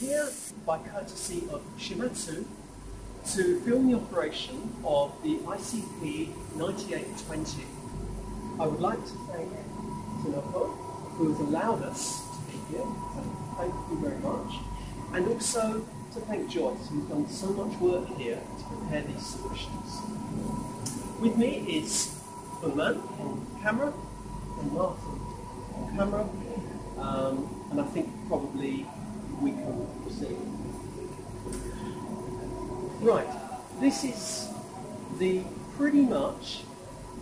here by courtesy of Shimadzu to film the operation of the ICP 9820. I would like to thank Tinoko who has allowed us to be here, thank you very much. And also to thank Joyce who's done so much work here to prepare these solutions. With me is Fuman on camera and Martin on camera um, and I think probably we can proceed. Right, this is the pretty much,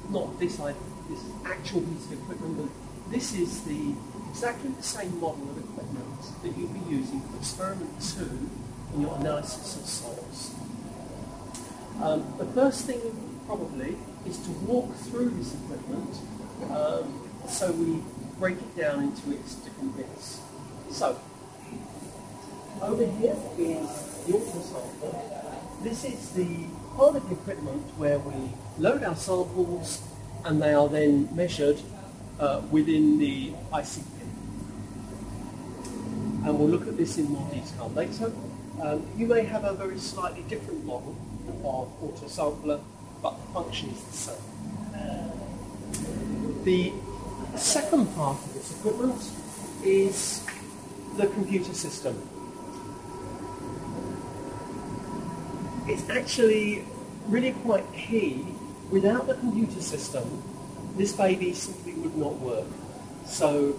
not this, I, this actual piece of equipment, but this is the exactly the same model of equipment that you'll be using for experiment two in your analysis of salts. Um, the first thing probably is to walk through this equipment um, so we break it down into its different bits. So, over here is the autosampler. This is the part of the equipment where we load our samples and they are then measured uh, within the ICP. And we'll look at this in more detail later. Um, you may have a very slightly different model of autosampler, but the function is the same. The second part of this equipment is the computer system. It's actually really quite key. Without the computer system, this baby simply would not work. So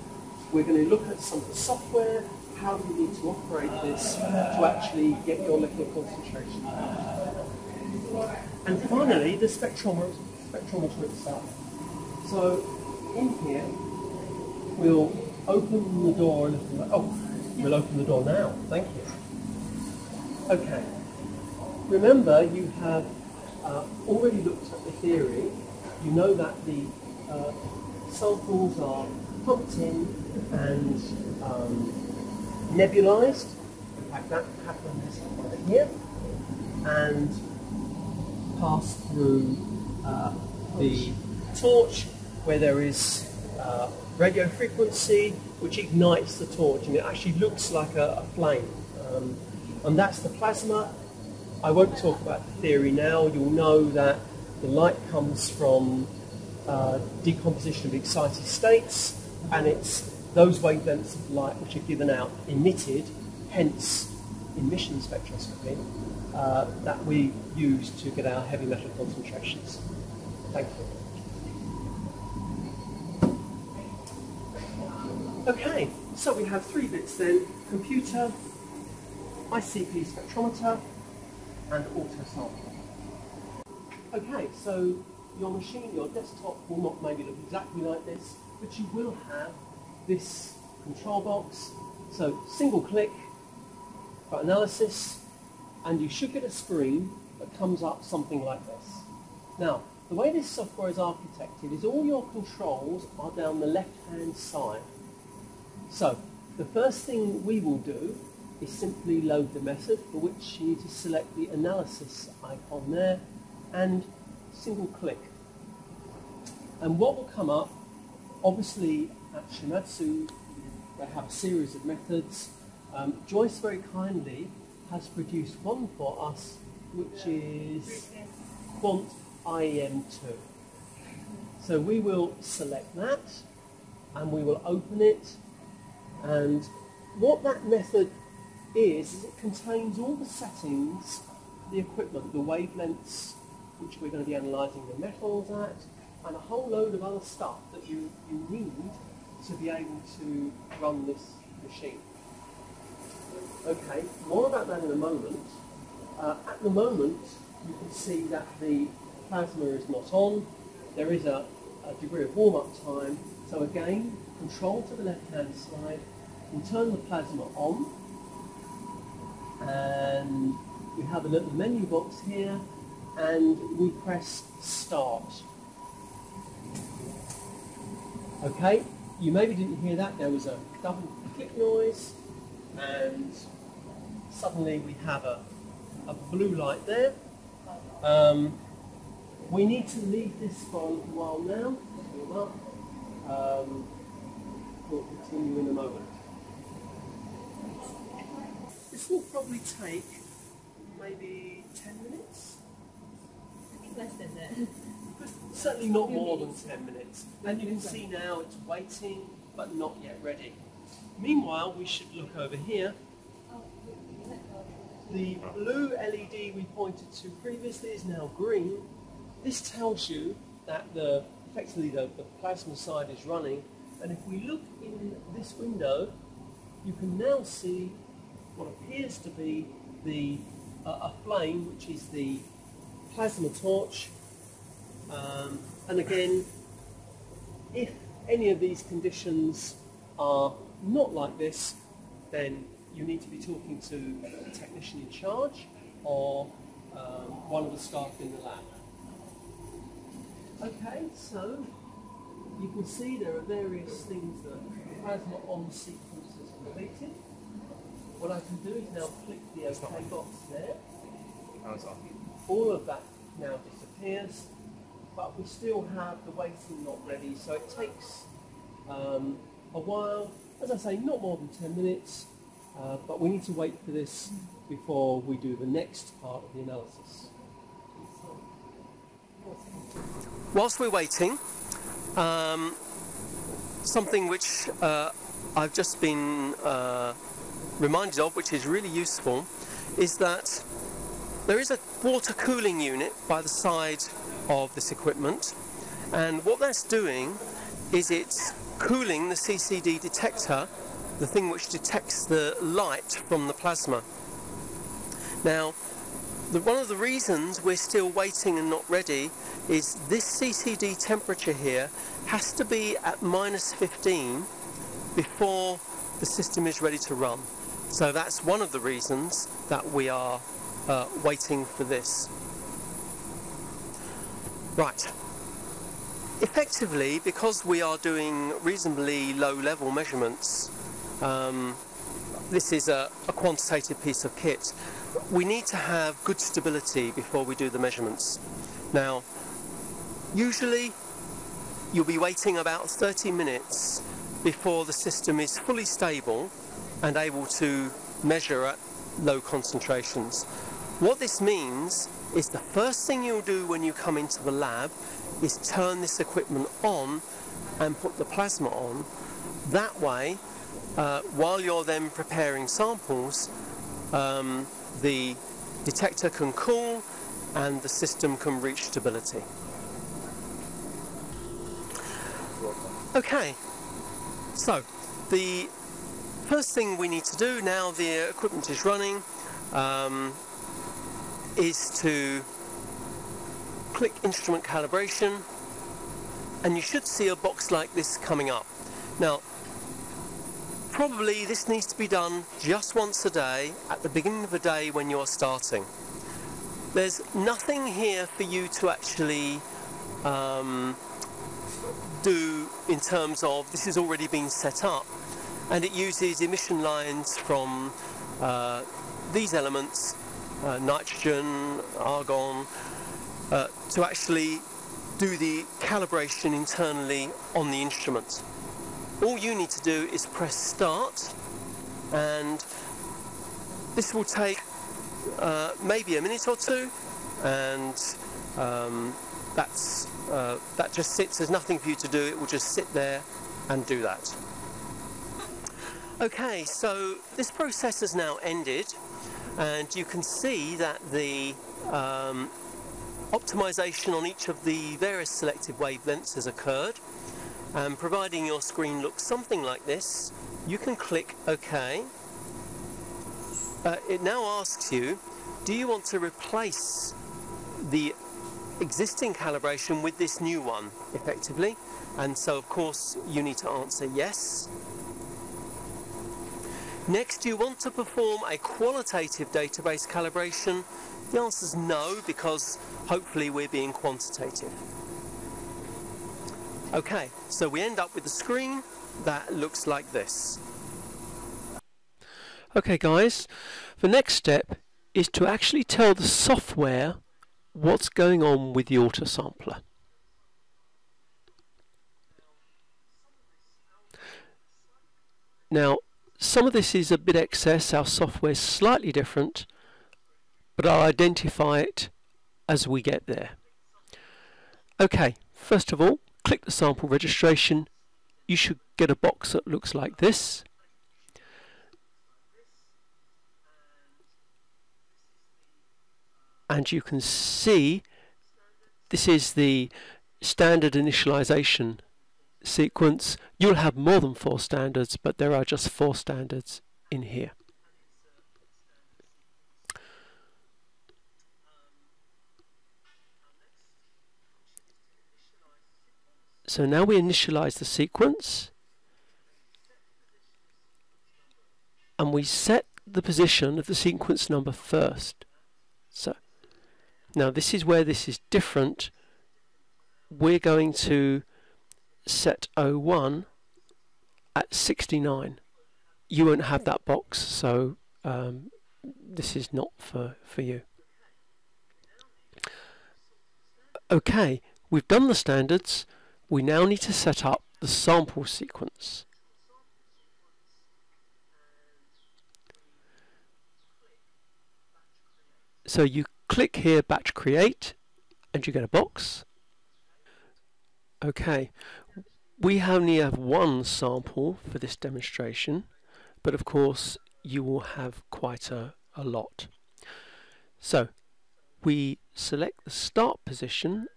we're going to look at some of the software, how you need to operate this to actually get your liquid concentration. And finally, the spectrometer, spectrometer itself. So in here, we'll open the door a little bit. Oh, we'll open the door now. Thank you. Okay. Remember, you have uh, already looked at the theory. You know that the uh, samples are pumped in and um, nebulized. In fact, that happens here. And pass through uh, the torch where there is uh, radio frequency which ignites the torch and it actually looks like a, a flame. Um, and that's the plasma. I won't talk about the theory now. You'll know that the light comes from uh, decomposition of excited states and it's those wavelengths of light which are given out emitted, hence emission spectroscopy, uh, that we use to get our heavy metal concentrations. Thank you. Okay, so we have three bits then, computer, ICP spectrometer, and autosampler. Okay, so your machine, your desktop will not maybe look exactly like this, but you will have this control box. So single click for analysis, and you should get a screen that comes up something like this. Now, the way this software is architected is all your controls are down the left-hand side. So, the first thing we will do is simply load the method for which you need to select the analysis icon there and single click. And what will come up, obviously at Shimadzu they have a series of methods. Um, Joyce very kindly has produced one for us which is Quant IEM2. So we will select that and we will open it and what that method is, is it contains all the settings, the equipment, the wavelengths which we're going to be analysing the metals at, and a whole load of other stuff that you, you need to be able to run this machine. Okay, more about that in a moment. Uh, at the moment, you can see that the plasma is not on. There is a, a degree of warm-up time. So again, control to the left-hand side, we turn the plasma on, and we have a little menu box here, and we press start. Okay, you maybe didn't hear that, there was a double click noise, and suddenly we have a, a blue light there. Um, we need to leave this for a while now. Um, we'll continue in a moment. This will probably take maybe 10 minutes. I think less than that. But certainly not more than 10 minutes. And you can see now it's waiting but not yet ready. Meanwhile, we should look over here. The blue LED we pointed to previously is now green. This tells you that the effectively the, the plasma side is running. And if we look in this window, you can now see what appears to be the uh, a flame, which is the plasma torch. Um, and again, if any of these conditions are not like this, then you need to be talking to a technician in charge or um, one of the staff in the lab. Okay, so you can see there are various things that plasma on sequence has completed. What I can do is now click the OK box there. All of that now disappears, but we still have the waiting not ready, so it takes um, a while. As I say, not more than 10 minutes, uh, but we need to wait for this before we do the next part of the analysis. Whilst we're waiting, um, something which uh, I've just been uh, reminded of, which is really useful, is that there is a water cooling unit by the side of this equipment, and what that's doing is it's cooling the CCD detector, the thing which detects the light from the plasma. Now, the, one of the reasons we're still waiting and not ready is this CCD temperature here has to be at minus 15 before the system is ready to run. So that's one of the reasons that we are uh, waiting for this. Right. Effectively, because we are doing reasonably low level measurements, um, this is a, a quantitative piece of kit, we need to have good stability before we do the measurements. Now, usually you'll be waiting about 30 minutes before the system is fully stable and able to measure at low concentrations. What this means is the first thing you'll do when you come into the lab is turn this equipment on and put the plasma on. That way, uh, while you're then preparing samples, um, the detector can cool and the system can reach stability. Okay, so the first thing we need to do now the equipment is running um, is to click instrument calibration and you should see a box like this coming up. Now Probably this needs to be done just once a day at the beginning of the day when you're starting. There's nothing here for you to actually um, do in terms of this has already been set up and it uses emission lines from uh, these elements, uh, nitrogen, argon, uh, to actually do the calibration internally on the instrument all you need to do is press start and this will take uh, maybe a minute or two and um, that's uh, that just sits. There's nothing for you to do. It will just sit there and do that okay so this process has now ended and you can see that the um, optimization on each of the various selected wavelengths has occurred and providing your screen looks something like this, you can click OK. Uh, it now asks you, do you want to replace the existing calibration with this new one, effectively? And so, of course, you need to answer yes. Next, you want to perform a qualitative database calibration. The answer is no, because hopefully we're being quantitative. Okay, so we end up with a screen that looks like this. Okay guys, the next step is to actually tell the software what's going on with the autosampler. Now, some of this is a bit excess, our software is slightly different, but I'll identify it as we get there. Okay, first of all, click the sample registration. You should get a box that looks like this. And you can see this is the standard initialization sequence. You'll have more than four standards, but there are just four standards in here. So now we initialize the sequence and we set the position of the sequence number first. So now this is where this is different. We're going to set 01 at 69. You won't have that box, so um, this is not for, for you. Okay, we've done the standards we now need to set up the sample sequence. So you click here batch create and you get a box. Okay, we only have one sample for this demonstration but of course you will have quite a, a lot. So we select the start position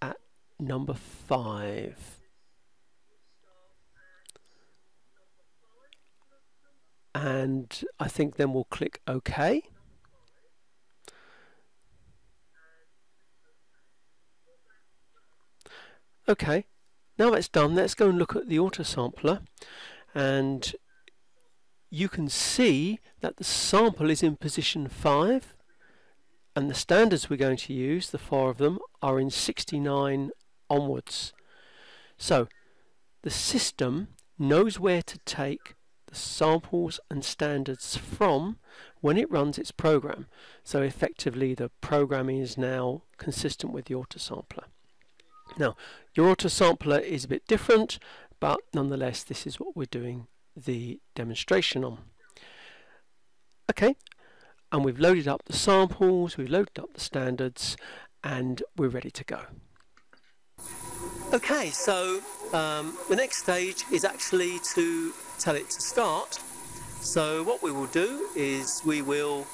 at number five. And I think then we'll click OK. Okay, now that's done, let's go and look at the autosampler and you can see that the sample is in position 5 and the standards we're going to use, the four of them, are in 69 onwards. So the system knows where to take the samples and standards from when it runs its program. So effectively the programming is now consistent with the autosampler. Now your autosampler is a bit different but nonetheless this is what we're doing the demonstration on. Okay and we've loaded up the samples, we've loaded up the standards and we're ready to go. Okay, so um, the next stage is actually to tell it to start. So what we will do is we will,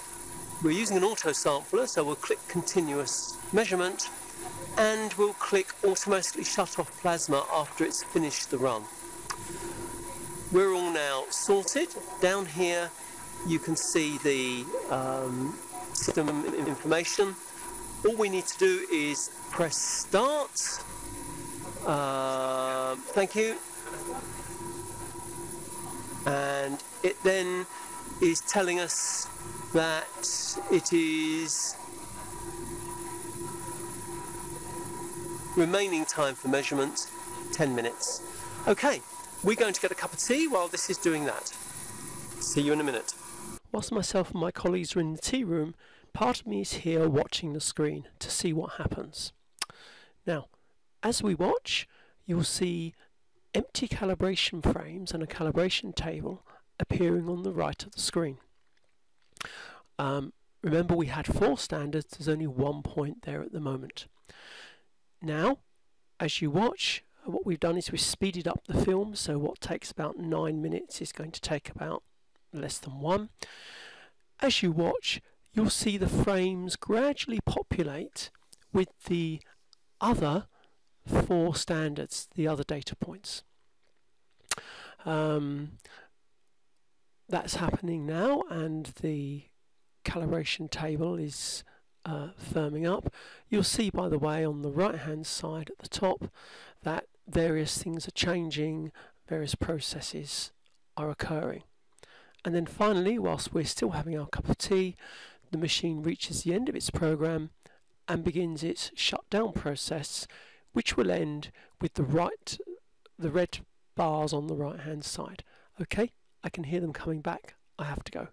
we're using an auto sampler, so we'll click continuous measurement and we'll click automatically shut off plasma after it's finished the run. We're all now sorted. Down here you can see the um, system information. All we need to do is press start uh, thank you. And it then is telling us that it is remaining time for measurement 10 minutes. Okay, we're going to get a cup of tea while this is doing that. See you in a minute. Whilst myself and my colleagues are in the tea room, part of me is here watching the screen to see what happens. Now, as we watch, you'll see empty calibration frames and a calibration table appearing on the right of the screen. Um, remember we had four standards, there's only one point there at the moment. Now, as you watch, what we've done is we've speeded up the film, so what takes about nine minutes is going to take about less than one. As you watch, you'll see the frames gradually populate with the other four standards, the other data points. Um, that's happening now and the calibration table is uh, firming up. You'll see by the way on the right hand side at the top that various things are changing, various processes are occurring. And then finally, whilst we're still having our cup of tea, the machine reaches the end of its program and begins its shutdown process which will end with the right, the red bars on the right hand side. Okay, I can hear them coming back. I have to go.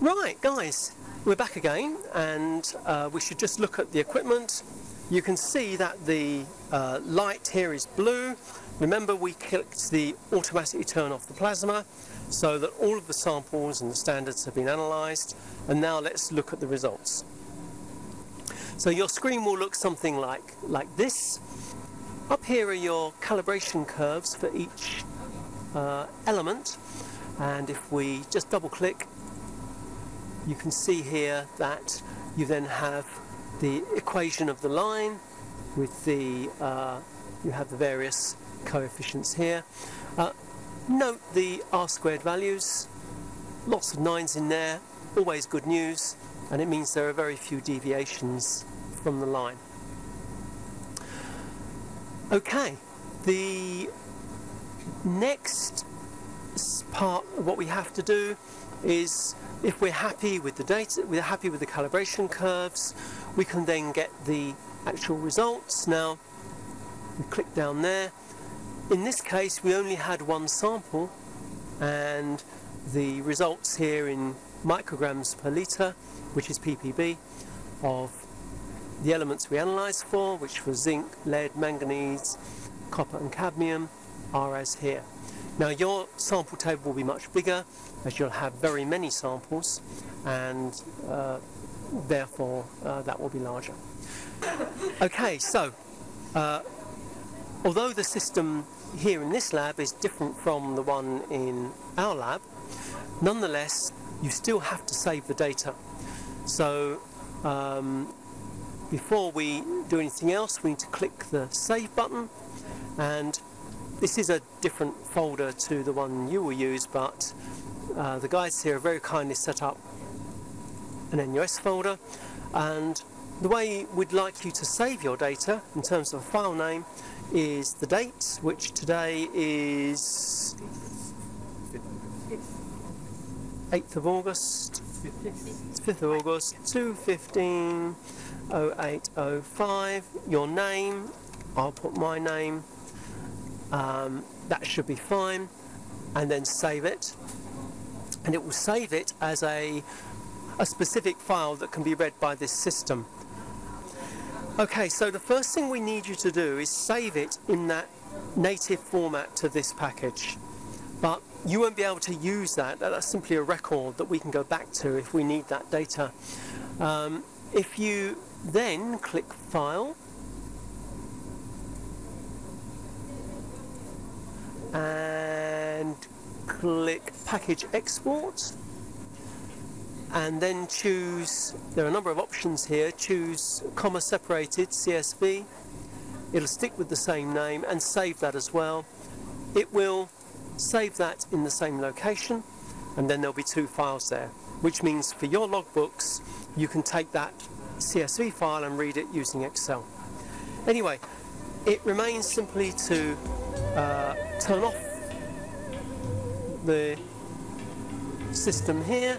Right, guys, we're back again, and uh, we should just look at the equipment. You can see that the uh, light here is blue, remember we clicked the automatically turn off the plasma so that all of the samples and the standards have been analysed and now let's look at the results. So your screen will look something like, like this. Up here are your calibration curves for each uh, element and if we just double click you can see here that you then have the equation of the line with the uh, you have the various coefficients here. Uh, note the r squared values. Lots of nines in there. Always good news. And it means there are very few deviations from the line. Okay. The next part what we have to do is if we're happy with the data, we're happy with the calibration curves, we can then get the actual results. Now, we click down there. In this case, we only had one sample and the results here in micrograms per litre, which is ppb, of the elements we analysed for, which were zinc, lead, manganese, copper and cadmium, are as here. Now your sample table will be much bigger as you'll have very many samples and uh, therefore uh, that will be larger. Okay, so uh, although the system here in this lab is different from the one in our lab, nonetheless you still have to save the data. So um, before we do anything else we need to click the save button and this is a different folder to the one you will use, but uh, the guys here have very kindly set up an NUS folder, and the way we'd like you to save your data in terms of a file name is the date, which today is 8th of August, 5th of August, 215 0805, your name, I'll put my name, um, that should be fine and then save it and it will save it as a, a specific file that can be read by this system. Okay, so the first thing we need you to do is save it in that native format to this package. But you won't be able to use that. That's simply a record that we can go back to if we need that data. Um, if you then click File, and click package export. And then choose there are a number of options here choose comma separated CSV it'll stick with the same name and save that as well. It will save that in the same location and then there'll be two files there which means for your logbooks you can take that CSV file and read it using Excel. Anyway it remains simply to uh, turn off the system here.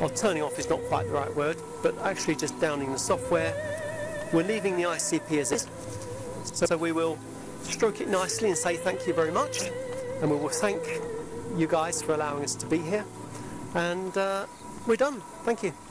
Or turning off is not quite the right word but actually just downing the software. We're leaving the ICP as is. So we will stroke it nicely and say thank you very much. And we will thank you guys for allowing us to be here. And uh, we're done. Thank you